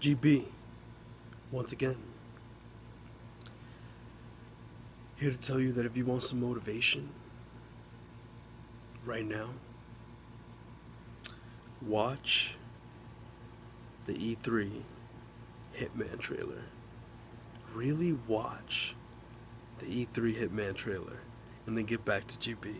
GB, once again. Here to tell you that if you want some motivation right now, watch the E3 Hitman trailer. Really watch the E3 Hitman trailer and then get back to GB.